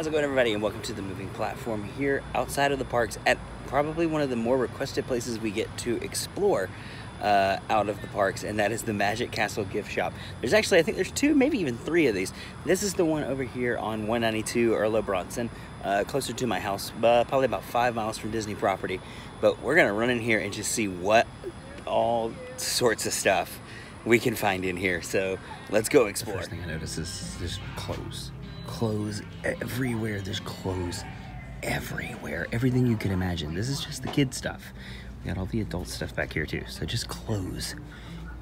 How's it going, everybody? And welcome to the moving platform here outside of the parks at probably one of the more requested places we get to explore uh, out of the parks, and that is the Magic Castle gift shop. There's actually, I think there's two, maybe even three of these. This is the one over here on 192 Irlo Bronson, uh, closer to my house, uh, probably about five miles from Disney property. But we're gonna run in here and just see what all sorts of stuff we can find in here. So let's go explore. The First thing I notice is there's clothes. Clothes everywhere. There's clothes everywhere. Everything you can imagine. This is just the kid stuff. We got all the adult stuff back here too. So just clothes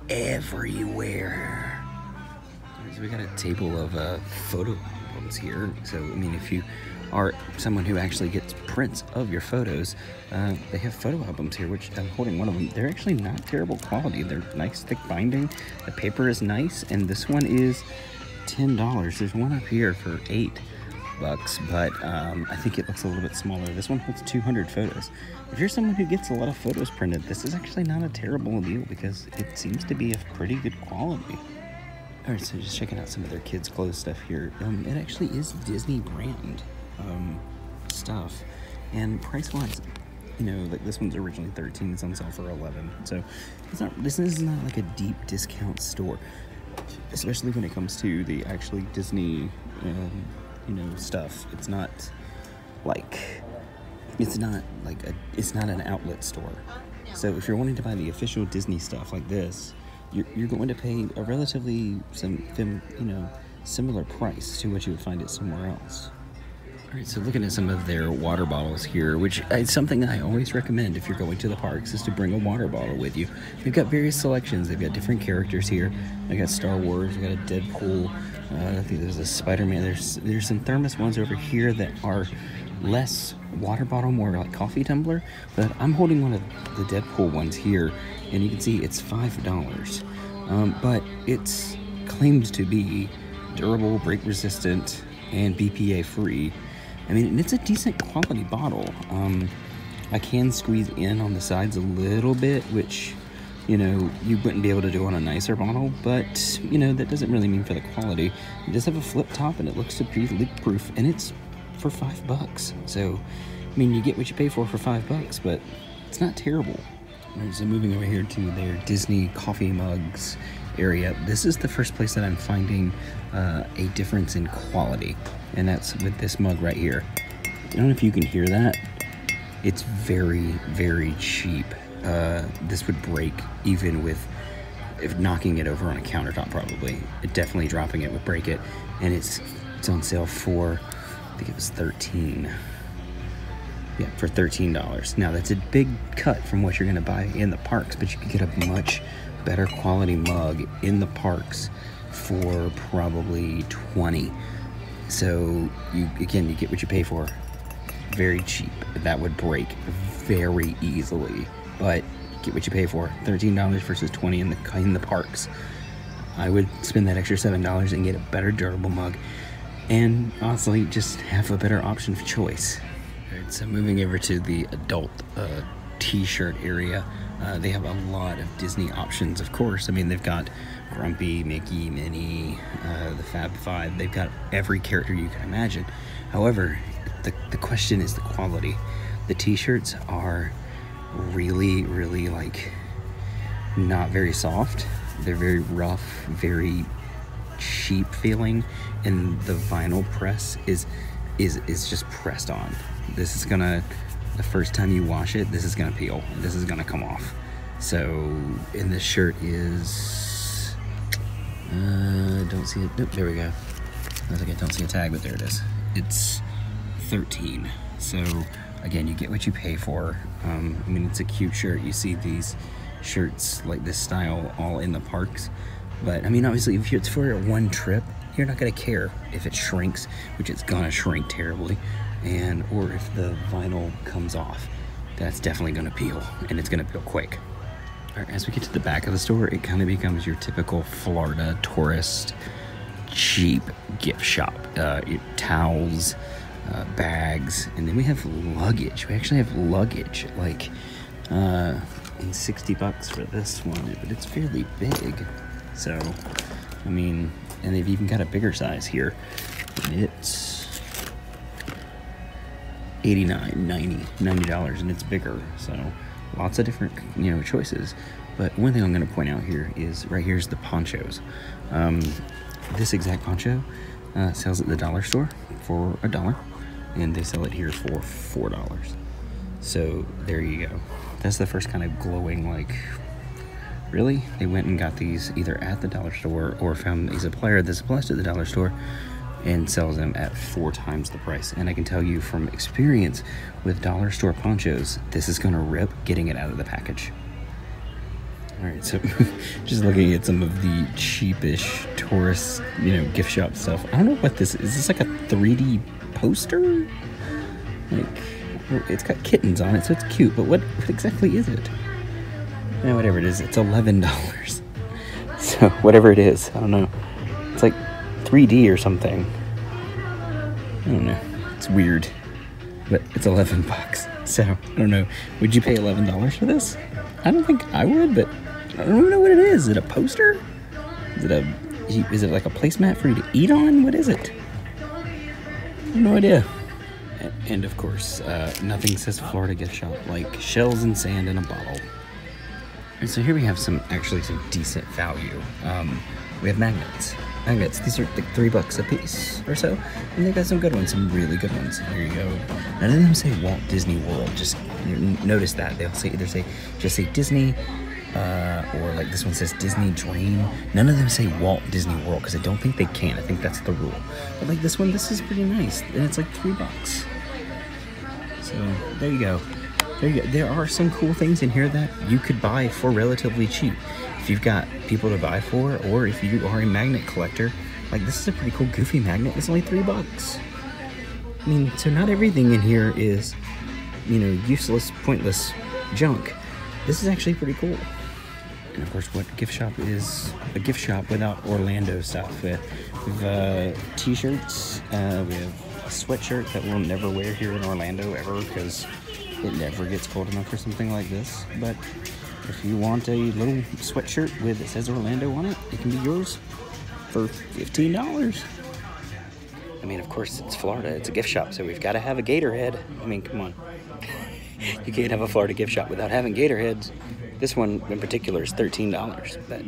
everywhere. So we got a table of uh, photo albums here. So I mean, if you are someone who actually gets prints of your photos, uh, they have photo albums here, which I'm holding one of them. They're actually not terrible quality. They're nice thick binding. The paper is nice, and this one is ten dollars. There's one up here for eight bucks, but um, I think it looks a little bit smaller. This one holds 200 photos. If you're someone who gets a lot of photos printed, this is actually not a terrible deal because it seems to be of pretty good quality. All right, so just checking out some of their kids' clothes stuff here. Um, it actually is Disney brand um, stuff, and price-wise, you know, like this one's originally 13, it's on sale for 11. So it's not. This is not like a deep discount store, especially when it comes to the actually Disney. Um, you know stuff it's not like it's not like a it's not an outlet store so if you're wanting to buy the official disney stuff like this you're, you're going to pay a relatively some you know similar price to what you would find it somewhere else all right, so looking at some of their water bottles here, which is something I always recommend if you're going to the parks, is to bring a water bottle with you. They've got various selections. They've got different characters here. They got Star Wars. They got a Deadpool. Uh, I think there's a Spider-Man. There's there's some thermos ones over here that are less water bottle, more like coffee tumbler. But I'm holding one of the Deadpool ones here, and you can see it's five dollars. Um, but it's claimed to be durable, break resistant, and BPA free. I mean, it's a decent quality bottle. Um, I can squeeze in on the sides a little bit, which, you know, you wouldn't be able to do on a nicer bottle, but, you know, that doesn't really mean for the quality. You just have a flip top and it looks to be leak proof, and it's for five bucks. So, I mean, you get what you pay for for five bucks, but it's not terrible. Right, so moving over here to their Disney coffee mugs area, this is the first place that I'm finding uh, a difference in quality, and that's with this mug right here. I don't know if you can hear that. It's very, very cheap. Uh, this would break even with if knocking it over on a countertop probably. It definitely dropping it would break it, and it's it's on sale for I think it was 13 yeah, for $13. Now, that's a big cut from what you're going to buy in the parks, but you could get a much better quality mug in the parks for probably 20 so you again you get what you pay for. Very cheap. That would break very easily. But get what you pay for. $13 versus 20 in the in the parks. I would spend that extra $7 and get a better durable mug. And honestly just have a better option of choice. Right, so moving over to the adult uh, t-shirt area. Uh, they have a lot of Disney options, of course. I mean, they've got Grumpy, Mickey, Minnie, uh, the Fab Five. They've got every character you can imagine. However, the, the question is the quality. The t shirts are really, really like not very soft. They're very rough, very cheap feeling, and the vinyl press is is is just pressed on. This is gonna the first time you wash it, this is gonna peel. This is gonna come off. So, and this shirt is, uh, don't see it. Nope, there we go. I was like, I don't see a tag, but there it is. It's 13. So, again, you get what you pay for. Um, I mean, it's a cute shirt. You see these shirts like this style all in the parks. But, I mean, obviously, if it's for one trip, you're not gonna care if it shrinks, which it's gonna shrink terribly and or if the vinyl comes off that's definitely going to peel and it's going to peel quick as we get to the back of the store it kind of becomes your typical florida tourist cheap gift shop. Uh, towels uh, bags and then we have luggage. We actually have luggage like uh, 60 bucks for this one but it's fairly big. So i mean and they've even got a bigger size here. And it's 89 90 90 dollars and it's bigger so lots of different you know choices. But one thing i'm going to point out here is right here's the ponchos. Um, this exact poncho uh, sells at the dollar store for a dollar and they sell it here for four dollars. So there you go. That's the first kind of glowing like really? They went and got these either at the dollar store or found a supplier that supplies to the dollar store and sells them at four times the price. And I can tell you from experience with dollar store ponchos, this is gonna rip getting it out of the package. All right, so just looking at some of the cheapish tourist, you know, gift shop stuff. I don't know what this is. Is this like a 3D poster? Like, oh, it's got kittens on it, so it's cute. But what, what exactly is it? Yeah, whatever it is, it's eleven dollars. So whatever it is, I don't know. It's like 3D or something. I don't know. It's weird. But it's 11 bucks. So, I don't know. Would you pay $11 for this? I don't think I would, but I don't even know what it is. Is it a poster? Is it a is it like a placemat for you to eat on? What is it? No idea. And of course, uh, nothing says Florida gift shop like shells and sand in a bottle. And so here we have some actually some decent value. Um, we have magnets. Magnets. These are like three bucks a piece or so, and they got some good ones, some really good ones. Here you go. None of them say Walt Disney World. Just notice that they'll say either say just say Disney, uh, or like this one says Disney Dream. None of them say Walt Disney World because I don't think they can. I think that's the rule. But like this one, this is pretty nice, and it's like three bucks. So there you go. There you go. There are some cool things in here that you could buy for relatively cheap you've got people to buy for, or if you are a magnet collector, like this is a pretty cool goofy magnet. It's only three bucks. I mean, so not everything in here is, you know, useless, pointless junk. This is actually pretty cool. And of course, what gift shop is a gift shop without Orlando stuff? We have uh, t-shirts. Uh, we have a sweatshirt that we'll never wear here in Orlando ever because it never gets cold enough for something like this. But if you want a little sweatshirt with it says Orlando on it, it can be yours for $15. I mean, of course, it's Florida. It's a gift shop, so we've got to have a gator head. I mean, come on. you can't have a Florida gift shop without having gator heads. This one in particular is $13, but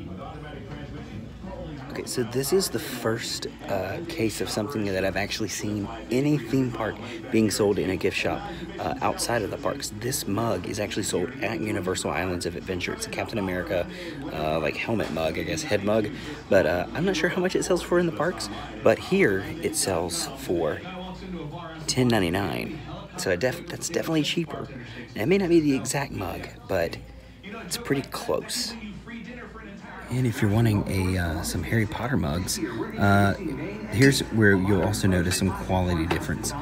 Okay, so this is the first uh, case of something that I've actually seen in a theme park being sold in a gift shop uh, outside of the parks. This mug is actually sold at Universal Islands of Adventure. It's a Captain America, uh, like helmet mug, I guess, head mug. But uh, I'm not sure how much it sells for in the parks. But here it sells for $10.99. So def that's definitely cheaper. it may not be the exact mug, but it's pretty close. And if you're wanting a uh, some Harry Potter mugs, uh, here's where you'll also notice some quality difference.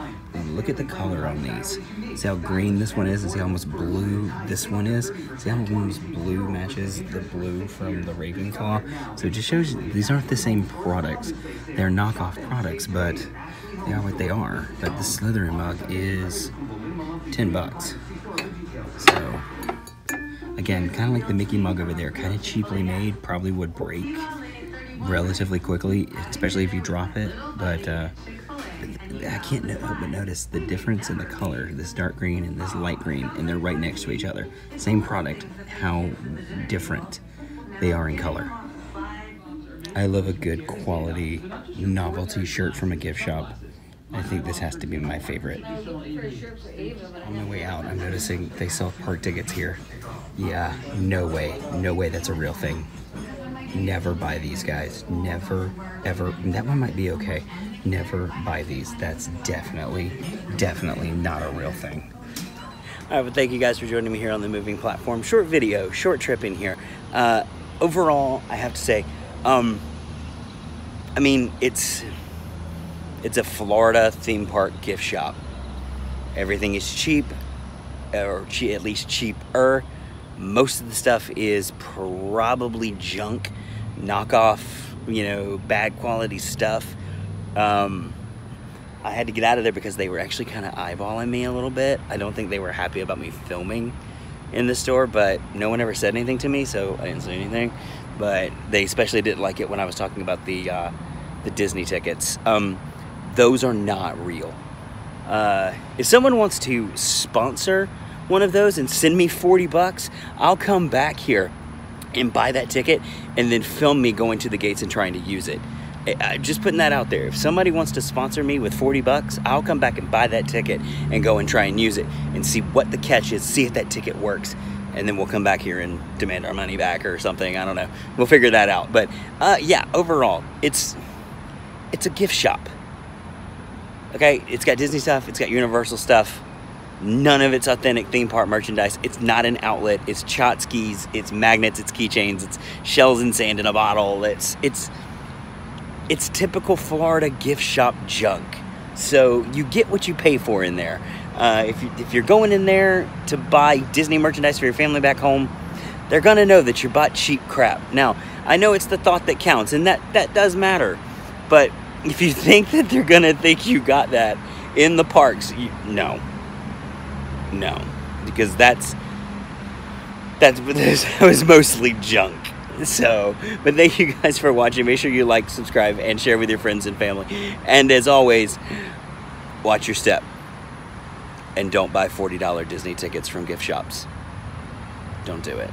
look at the color on these. See how green this one is, and see how almost blue this one is. See how almost blue matches the blue from the Ravenclaw. So it just shows these aren't the same products. They're knockoff products, but they are what they are. But the Slytherin mug is 10 bucks. So Again, kind of like the Mickey mug over there, kind of cheaply made, probably would break relatively quickly, especially if you drop it. But uh, I can't help but notice the difference in the color, this dark green and this light green, and they're right next to each other. Same product, how different they are in color. I love a good quality novelty shirt from a gift shop. I think this has to be my favorite. On my way out, I'm noticing they sell park tickets here. Yeah, no way. No way that's a real thing. Never buy these guys. Never, ever. That one might be okay. Never buy these. That's definitely, definitely not a real thing. All right, well, thank you guys for joining me here on the moving platform. Short video, short trip in here. Uh, overall, I have to say, um, I mean, it's it's a Florida theme park gift shop. Everything is cheap, or at least cheaper. Most of the stuff is probably junk, knockoff, you know, bad quality stuff. Um, I had to get out of there because they were actually kind of eyeballing me a little bit. I don't think they were happy about me filming in the store, but no one ever said anything to me, so I didn't say anything. But they especially didn't like it when I was talking about the uh, the Disney tickets. Um, those are not real. Uh, if someone wants to sponsor one of those and send me 40 bucks, I'll come back here and buy that ticket and then film me going to the gates and trying to use it. I- just putting that out there. If somebody wants to sponsor me with 40 bucks, I'll come back and buy that ticket and go and try and use it and see what the catch is, see if that ticket works. And then we'll come back here and demand our money back or something. I don't know. We'll figure that out. But uh, yeah, overall, it's it's a gift shop. Okay, it's got Disney stuff, it's got Universal stuff. None of it's authentic theme park merchandise. It's not an outlet. It's tchotchkes, it's magnets, it's keychains, it's shells and sand in a bottle. It's it's it's typical Florida gift shop junk. So you get what you pay for in there. Uh, if, you, if you're going in there to buy Disney merchandise for your family back home, they're gonna know that you bought cheap crap. Now, I know it's the thought that counts, and that that does matter. But if you think that they're gonna think you got that in the parks, you, no, no, because that's that's that was mostly junk. So, but thank you guys for watching. Make sure you like, subscribe, and share with your friends and family. And as always, watch your step. And don't buy $40 Disney tickets from gift shops. Don't do it.